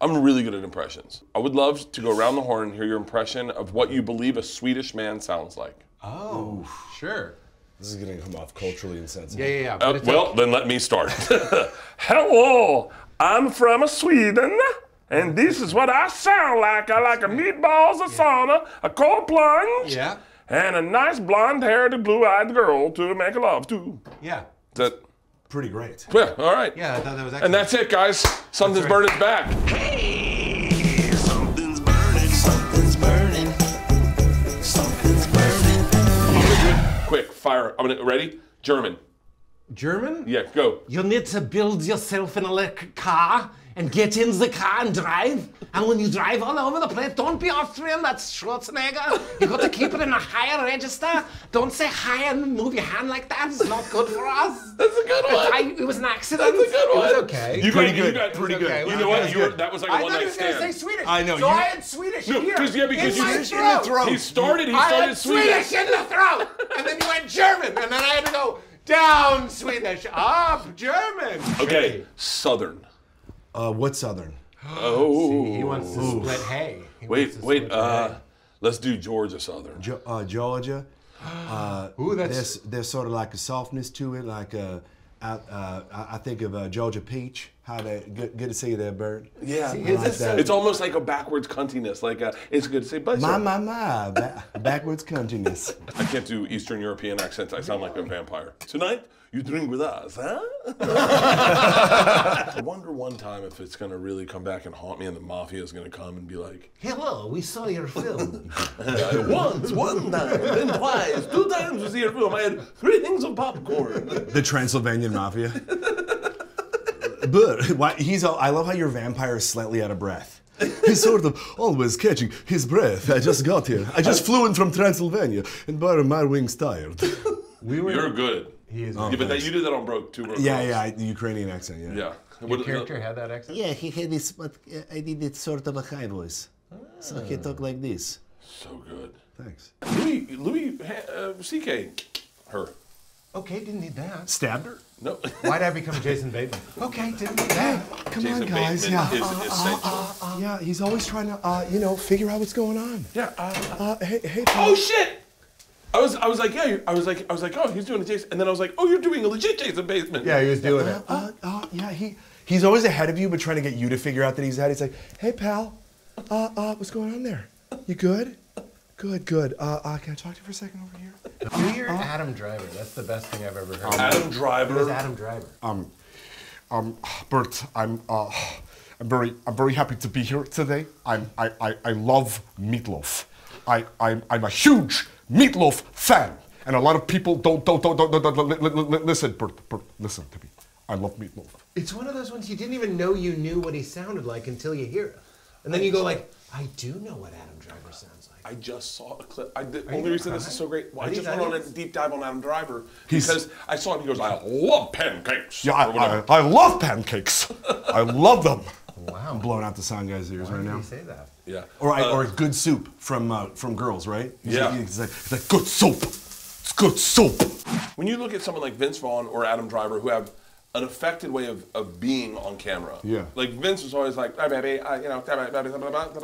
I'm really good at impressions. I would love to go around the horn and hear your impression of what you believe a Swedish man sounds like. Oh, sure. This is gonna come off culturally insensitive. Yeah, yeah, yeah. Uh, but it's well, then let me start. Hello, I'm from Sweden, and this is what I sound like. I like a meatballs, a sauna, a cold plunge, Yeah. and a nice blonde-haired, blue-eyed girl to make love to. Yeah. That, Pretty great. yeah, all right. Yeah, I thought that was excellent. And that's it, guys. Something's right. burning back. Hey, Something's burning, something's burning, something's burning. Quick, fire. I'm gonna ready. German. German? Yeah, go. You need to build yourself an electric car and get in the car and drive. And when you drive all over the place, don't be Austrian, that's Schwarzenegger. You got to keep it in a higher register. Don't say hi and move your hand like that. It's not good for us. That's a good one. I, it was an accident. That's a good It one. was okay. You Pretty got, You got, pretty you good. You Okay, know what? that's You were, good. that was like a I one thought he night was going to say. Swedish. I know, So you- I had Swedish No, here. 'cause- yeah, because in you- my Swedish in the throat. throat. He started. He I started had Swedish. Swedish in the throat, and then you went German, and then I had to go down Swedish, up German. Okay, Southern. Uh, what Southern? Oh. He wants to split hay. He Wait, wants to wait. split Uh, hay. let's do Georgia Southern. Ge- uh, Georgia. Uh, Ooh, that's- there's there's sort of like a softness to it, like a, uh, uh, I I think of uh, Georgia peach. How they good, good to see you there, Bert. Yeah, is like it's almost like a backwards cuntiness. Like uh it's good to say, but My my my, ba- backwards cuntiness. I can't do Eastern European accents. I sound like a vampire. Tonight, you drink with us, huh? I wonder one time if it's gonna really come back and haunt me, and the mafia is gonna come and be like, Hello, we saw your film. once, one time, then twice, two times we see your film. I had three things of popcorn. The Transylvanian Mafia. but why, he's. all- I love how your vampire is slightly out of breath. He's sort of always catching his breath. I just got here. I just flew in from Transylvania, and by my wings tired. We were. You're good. He is. Yeah, but that, you did that on broke two broke. Yeah, yeah, I- the Ukrainian accent. Yeah. yeah. Your What- character had that accent. yeah, he had this, but uh, I did it sort of a high voice. So he talked like this. So good. Thanks. Louis, Louis, uh, C.K. Her. Okay, didn't need that. Stabbed her. No. Why'd I become Jason Bateman? Okay, didn't need that. Come Jason on, guys. Bateman Yeah. is essential. yeah, he's always trying to, uh, you know, figure out what's going on. yeah. Uh, Uh, hey, hey. oh shit! I was, I was like, yeah. I was like, I was like, oh, he's doing a Jason, and then I was like, oh, you're doing a legit Jason Bateman. Yeah, he was doing it. Uh, uh, yeah, he he's always ahead of you, but trying to get you to figure out that he's ahead. He's like, hey, pal, uh, uh, what's going on there? You good? Good, good. Uh, uh, can I talk to you for a second over here? Do your Adam Driver. That's the best thing I've ever heard. Adam Who's Driver. Adam Driver? Um, um, Bert, I'm, uh, I'm very, I'm very happy to be here today. I'm, I, I, I love meatloaf. I, I'm, I'm a huge meatloaf fan, and a lot of people don't, don't, don't, don't, don't, don't li- li- li- listen, Bert, Bert, listen to me. I love meatloaf. It's one of those ones you didn't even know you knew what he sounded like until you hear it, and then you go like, I do know what Adam Driver sounds like. I just saw a clip. I, the you only gonna reason this is so great, well, Are I these just went on a deep dive on Adam Driver He's- because I saw it. and He goes, I love pancakes. Yeah. I, I, I love pancakes. I love them. Wow. I'm blowing out the sound guy's ears Why right did now. he say that? yeah. Or, I, Uh, or good soup from uh, from girls, right? He's Yeah. like- he's like, he's like, Good soup. It's good soup. when you look at someone like Vince Vaughn or Adam Driver who have an affected way of, of being on camera. Yeah. Like Vince was always like, "Hey, baby, uh, you know,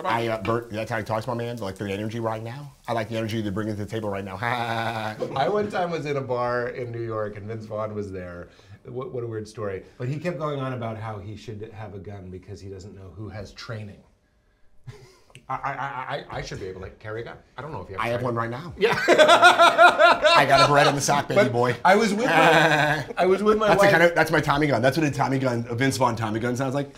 I, uh, Bert, that's how he talks, my man. Like the energy right now. I like the energy they're bringing to the table right now. I one time was in a bar in New York and Vince Vaughn was there. What, what a weird story. But he kept going on about how he should have a gun because he doesn't know who has training. I, I, I, I should be able to carry a gun. I don't know if you have I have one right now. Yeah. I got a bread in the sock, baby But boy. I was with my, I was with my that's, wife. kind of, that's my Tommy gun. That's what a Tommy gun, a Vince Vaughn Tommy gun sounds like.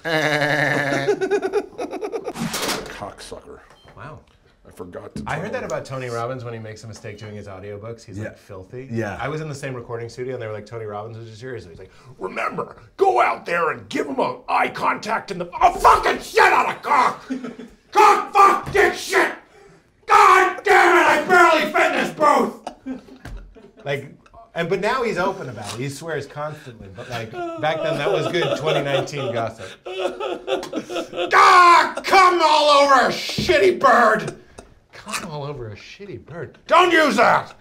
cocksucker. wow. I forgot to I heard that about Tony Robbins when he makes a mistake doing his audiobooks. He's Yeah. like filthy. Yeah. I was in the same recording studio and they were like, Tony Robbins was just here. So he's like, remember, go out there and give him a eye contact in the. Oh, fucking shit out of cock! cock, fuck, dick, shit! God damn it, I barely fit this booth! like, and but now he's open about it. He swears constantly. But like, back then, that was good 2019 gossip. Ah, come all over a shitty bird! Come all over a shitty bird. Don't use that!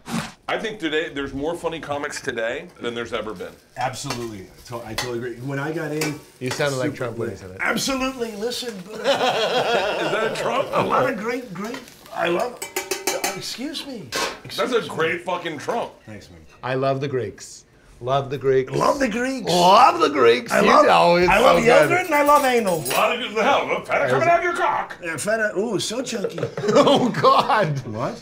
I think today there's more funny comics today than there's ever been. Absolutely. I to- I totally agree. When I got in, You sounded like Trump when he lit. said it. Absolutely. Listen, Is that a Trump? a lot of great, great. I love. Excuse me. That's a great fucking Trump. Thanks, man. I love the Greeks. Love the Greeks. Love the Greeks. Love the Greeks. I You love. know, it's I love yogurt and I love anal. A lot of good hell. Look, feta coming out of your cock. Yeah, feta. Ooh, so chunky. Oh God. what?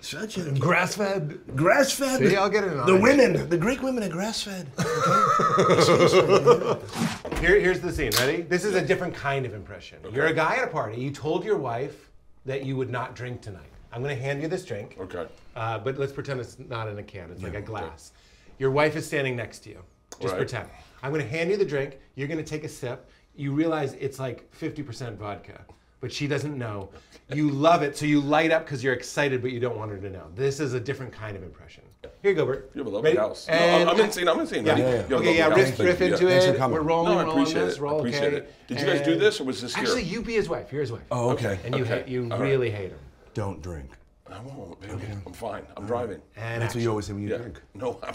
So chunky. Grass fed. Grass fed. See, I'll get it on The it. women, the Greek women are grass fed. Here, here's the scene. Ready? This is a different kind of impression. You're a guy at a party. You told your wife that you would not drink tonight. I'm going to hand you this drink. Okay. Uh, but let's pretend it's not in a can. It's like a glass. Your wife is standing next to you. Just Right. pretend. I'm going to hand you the drink. You're going to take a sip. You realize it's like 50% vodka, but she doesn't know. You love it, so you light up because you're excited, but you don't want her to know. This is a different kind of impression. Here you go, Bert. You have a lovely Ready? house. No, I'm, I'm in scene. I'm in scene. Yeah. Yeah, You have a Okay, yeah, lovely riff, riff into Yeah. Thanks for it. coming. We're rolling, No, I we're rolling appreciate this. it. We're appreciate okay. it. Did you guys do this or was this here? Actually, you be his wife. You're his wife. Oh, okay. And you Okay. hate, you All right. really hate him. Don't drink. I won't, baby. I'm fine. I'm driving. And That's what you always say when you Yeah. drink. No, I'm,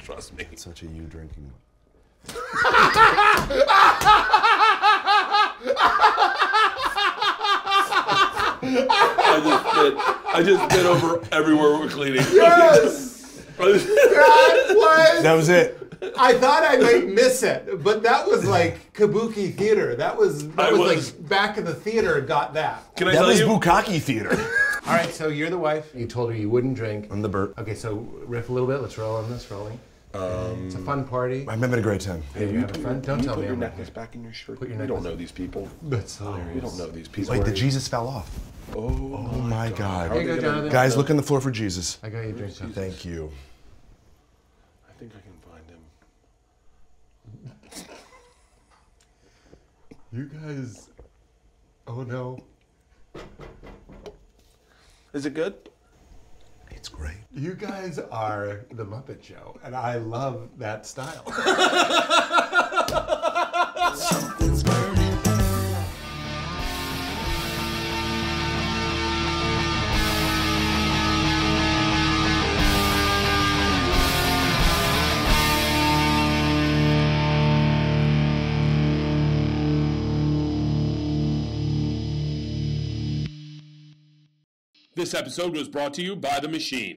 trust me. Such a you drinking. I just spit. I just spit over everywhere we're cleaning. Yes! that was. That was it. I thought I might miss it, but that was like kabuki theater. That was that I was, was- like back in the theater. Got that. Can I That tell was you? Bukaki theater. All right, so you're the wife. You told her you wouldn't drink. I'm the Bert. Okay, so riff a little bit. Let's roll on this. Rolling. Um, it's a fun party. I'm having a great time. Yeah, you're having fun. Don't you tell put me. your I'm not necklace back in your shirt. Put your you don't know these people. That's hilarious. You don't know these people. Wait, the Jesus fell off. Oh, Oh my God. Here you go, Jonathan. Guys, look on the floor for Jesus. I got you a drink. Jonathan. Thank you. I think I can find him. You guys. Oh no. Is it good? It's great. You guys are the Muppet Show, and I love that style. This episode was brought to you by The Machine.